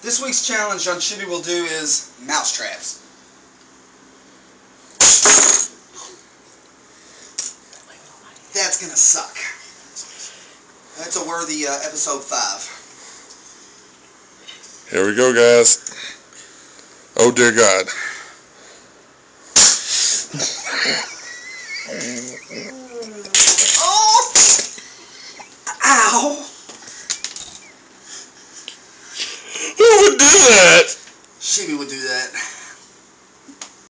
This week's challenge on Shibby will do is mousetraps. That's gonna suck. That's a worthy uh, episode five. Here we go, guys. Oh dear God. oh! Ow! that. Shibby would do that.